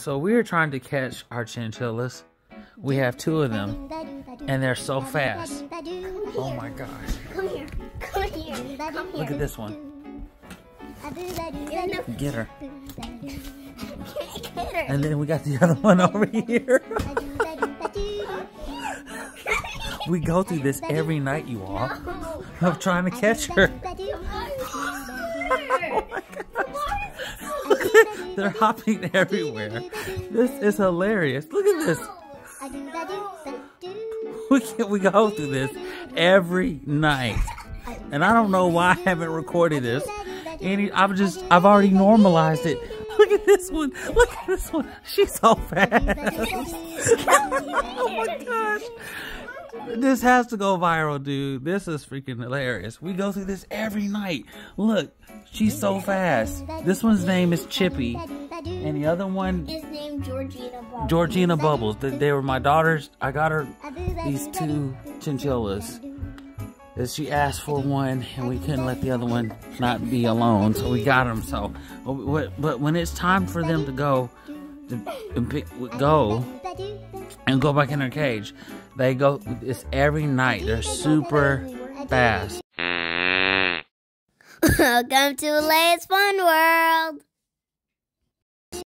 So we're trying to catch our chinchillas. We have two of them, and they're so fast. Oh my gosh. Come here. Come here. Look at this one. Get her. Get her. And then we got the other one over here. we go through this every night, you all. I'm trying to catch her. They're hopping everywhere. This is hilarious. Look at this. We can, we go through this every night, and I don't know why I haven't recorded this. Any, I've just I've already normalized it. Look at this one. Look at this one. She's so fast. oh my gosh. This has to go viral, dude. This is freaking hilarious. We go through this every night. Look, she's so fast. This one's name is Chippy, and the other one His name Georgina Ball. Georgina Bubbles. They, they were my daughters. I got her these two chinchillas. That she asked for one, and we couldn't let the other one not be alone, so we got them. So, but, but when it's time for them to go, to, to pick, go and go back in their cage, they go. It's every night. They're super fast. Welcome to Lay's Fun World.